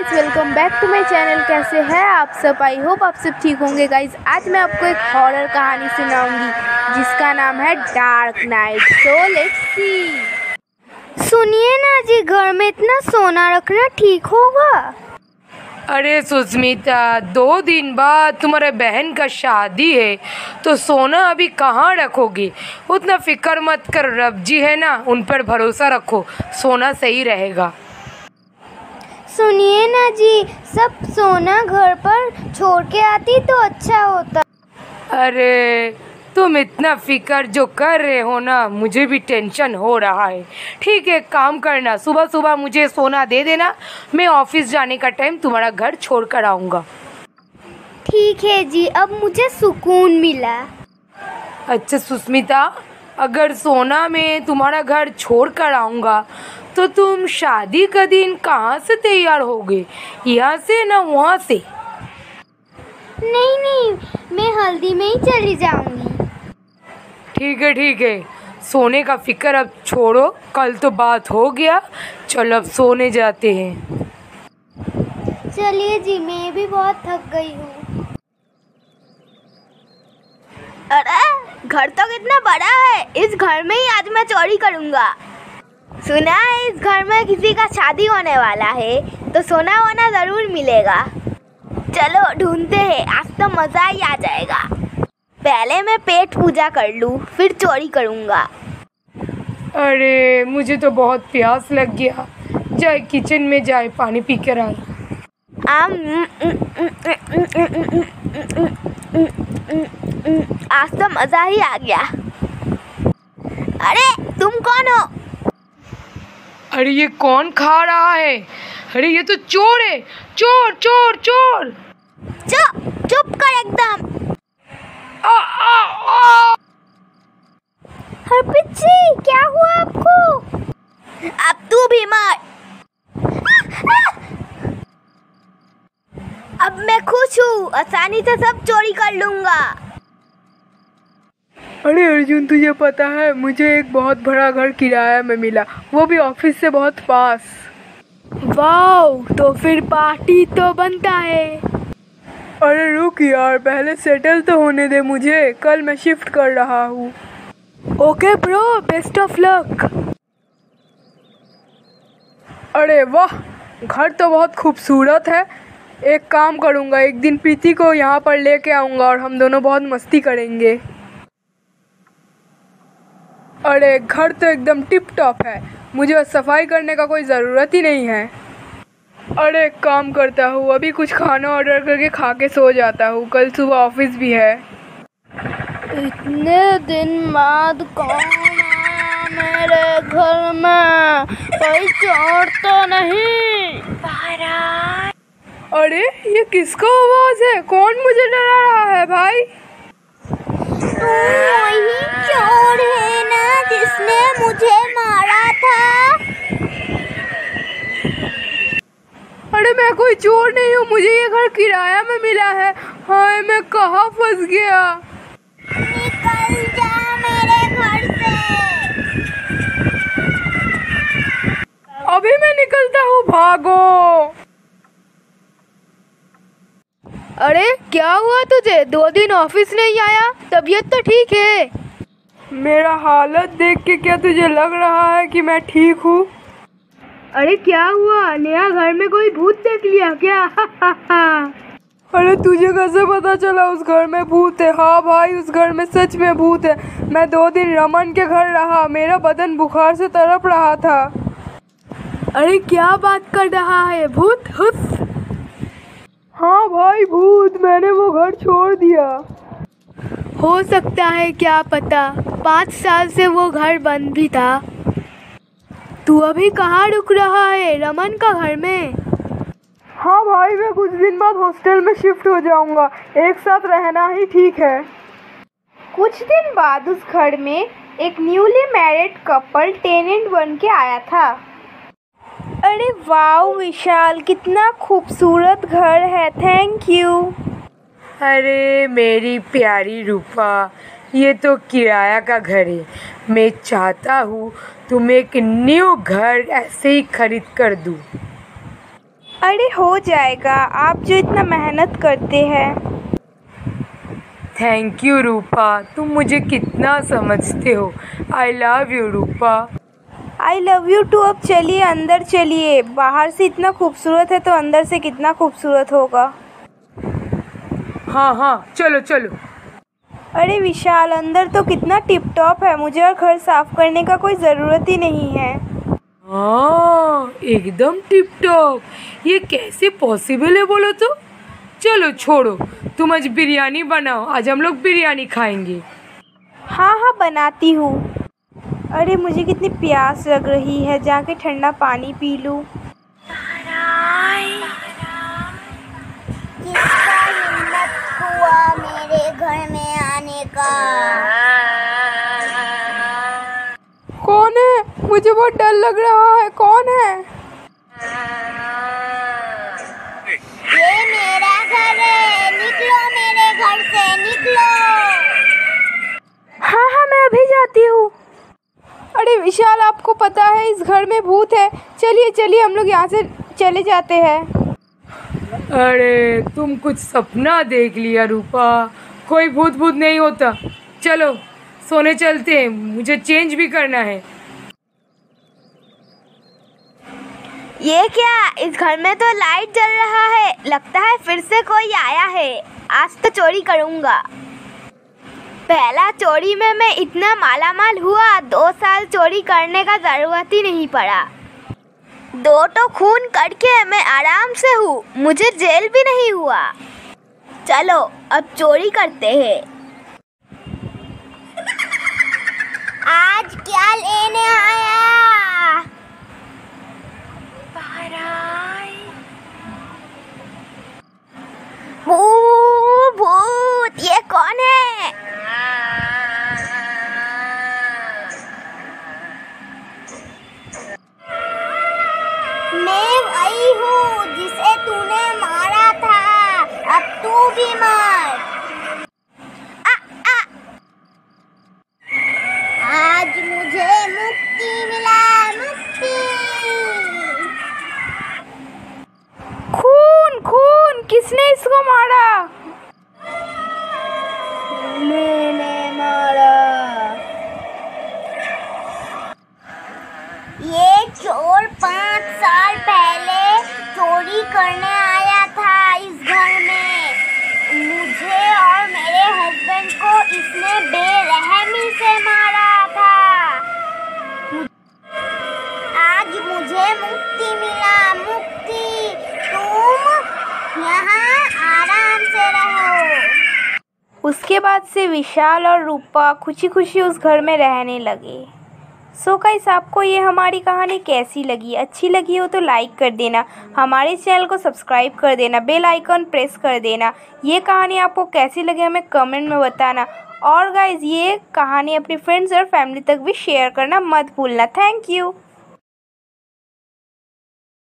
Guys welcome back to my channel कैसे हैं आप सब? आई होप आप सब ठीक होंगे गाइस आज मैं आपको एक हॉरर कहानी सुनाऊँगी जिसका नाम है dark night so let's see सुनिए ना जी घर में इतना सोना रखना ठीक होगा? अरे सुस्मिता दो दिन बाद तुम्हारे बहन का शादी है तो सोना अभी कहाँ रखोगी? उतना फ़िक्र मत कर रब जी है ना उन पर भरोसा रखो सोना सही रहेगा। सुनिए ना जी सब सोना घर पर छोड़ के आती तो अच्छा होता। अरे तुम इतना फ़िक्र जो कर रहे हो ना मुझे भी टेंशन हो रहा है। ठीक है काम करना। सुबह सुबह मुझे सोना दे देना। मैं ऑफ़िस जाने का टाइम तुम्हारा घर छोड़ कर आऊँगा। ठीक है जी अब मुझे सुकून मिला। अच्छा सुस्मिता अगर सोना में तुम्हारा घर छोड़ कर आऊँगा तो तुम शादी का दिन कहाँ से तैयार होगे? यहाँ से ना वहाँ से? नहीं नहीं मैं हल्दी में ही चली जाऊँगी। ठीक है ठीक है। सोने का फ़िक्र अब छोड़ो कल तो बात हो गया। चलो अब सोने जाते हैं। चलिए जी मैं भी बहुत थक गई हूँ। अरे घर तो कितना बड़ा है। इस घर में ही आज मैं चोरी करूँगा। सुना है इस घर में किसी का शादी होने वाला है तो सोना वोना ज़रूर मिलेगा चलो ढूंढते हैं आज तो मज़ा ही आ जाएगा पहले मैं पेट पूजा कर लूँ फिर चोरी करूँगा अरे मुझे तो बहुत प्यास लग गया जाए किचन में जाए पानी पी कर आए आम आज तो मज़ा ही आ गया अरे तुम कौन हो अरे ये कौन खा रहा है? अरे ये तो चोर है। चोर चोर चोर। चुप चुप कर एकदम! हरप्रीत जी क्या हुआ आपको? अब तू भी मार। अब मैं खुश हूँ। आसानी से सब चोरी कर लूँगा। अरे अर्जुन तुझे पता है मुझे एक बहुत बड़ा घर किराया में मिला। वो भी ऑफ़िस से बहुत पास। वाओ तो फिर पार्टी तो बनता है। अरे रुक यार पहले सेटल तो होने दे मुझे। कल मैं शिफ्ट कर रहा हूँ। Okay bro best of luck अरे वाह घर तो बहुत खूबसूरत है। एक काम करूँगा एक दिन प्रीति को यहाँ पर लेके आऊँगा और हम दोनों बहुत मस्ती करेंगे। अरे घर तो एकदम टिप टॉप है। मुझे सफ़ाई करने का कोई ज़रूरत ही नहीं है। अरे काम करता हूँ अभी कुछ खाना ऑर्डर करके खा के सो जाता हूँ। कल सुबह ऑफ़िस भी है। इतने दिन बाद कौन आया मेरे घर में? कोई चोर तो नहीं। अरे ये किसका आवाज़ है? कौन मुझे डरा रहा है भाई? मुझे मारा था। अरे मैं कोई चोर नहीं हूँ। मुझे ये घर किराया में मिला है। हाय मैं कहाँ फंस गया? निकल जा मेरे घर से। अभी मैं निकलता हूँ भागो। अरे क्या हुआ तुझे? दो दिन ऑफ़िस नहीं आया? तबीयत तो ठीक है। मेरा हालत देख के क्या तुझे लग रहा है कि मैं ठीक हूँ? अरे क्या हुआ? नया घर में कोई भूत देख लिया क्या? अरे तुझे कैसे पता चला उस घर में भूत है? हाँ भाई उस घर में सच में भूत है। मैं दो दिन रमन के घर रहा। मेरा बदन बुखार से तड़प रहा था। अरे क्या बात कर रहा है? भूत? हुस हाँ भाई भूत। मैंने वो घर छोड़ दिया। हो सकता है क्या पता। पाँच साल से वो घर बंद भी था। तू अभी कहाँ रुक रहा है? रमन का घर में? हाँ भाई मैं कुछ दिन बाद हॉस्टल में शिफ्ट हो जाऊँगा। एक साथ रहना ही ठीक है। कुछ दिन बाद उस घर में एक न्यूली मैरिड कपल टेनेंट बन के आया था। अरे वाह विशाल कितना खूबसूरत घर है। थैंक यू अरे मेरी प्यारी रूपा ये तो किराया का घर है। मैं चाहता हूँ तुम एक न्यू घर ऐसे ही खरीद कर दूँ। अरे हो जाएगा आप जो इतना मेहनत करते हैं। Thank you Rupa. तुम मुझे कितना समझते हो। I love you Rupa. I love you too अब चलिए अंदर चलिए। बाहर से इतना खूबसूरत है तो अंदर से कितना खूबसूरत होगा। हाँ हाँ चलो चलो। अरे विशाल अंदर तो कितना टिप टॉप है। मुझे और घर साफ़ करने का कोई ज़रूरत ही नहीं है। हाँ एकदम टिप टॉप ये कैसे पॉसिबल है बोलो तो? चलो छोड़ो तुम आज बिरयानी बनाओ आज हम लोग बिरयानी खाएँगे। हाँ हाँ बनाती हूँ। अरे मुझे कितनी प्यास लग रही है जाके ठंडा पानी पी लूँ। किसका हिम्मत हुआ मेरे घर में? कौन है? मुझे बहुत डर लग रहा है। कौन है? ये मेरा घर है। निकलो मेरे घर से निकलो। हाँ हाँ मैं अभी जाती हूँ। अरे विशाल आपको पता है इस घर में भूत है। चलिए चलिए हम लोग यहाँ से चले जाते हैं। अरे तुम कुछ सपना देख लिया रूपा। कोई भूत भूत नहीं होता। चलो, सोने चलते हैं। मुझे चेंज भी करना है। ये क्या? इस घर में तो लाइट जल रहा है। लगता है फिर से कोई आया है। आज तो चोरी करूँगा। पहला चोरी में मैं इतना मालामाल हुआ, दो साल चोरी करने का ज़रूरत ही नहीं पड़ा। दो तो खून करके मैं आराम से हूँ। मुझे जेल भी नहीं हुआ। चलो अब चोरी करते हैं। मुझे मुक्ति मिला मुक्ति। खून खून किसने इसको मारा? मैंने मारा। ये चोर पाँच साल पहले चोरी करने मुक्ति मिला, मुक्ति। तुम यहाँ आराम से रहो। उसके बाद से विशाल और रूपा खुशी खुशी उस घर में रहने लगे। सो गाइस आपको ये हमारी कहानी कैसी लगी? अच्छी लगी हो तो लाइक कर देना। हमारे चैनल को सब्सक्राइब कर देना। बेल आइकन प्रेस कर देना। ये कहानी आपको कैसी लगी हमें कमेंट में बताना। और गाइस ये कहानी अपने फ्रेंड्स और फैमिली तक भी शेयर करना मत भूलना। Thank you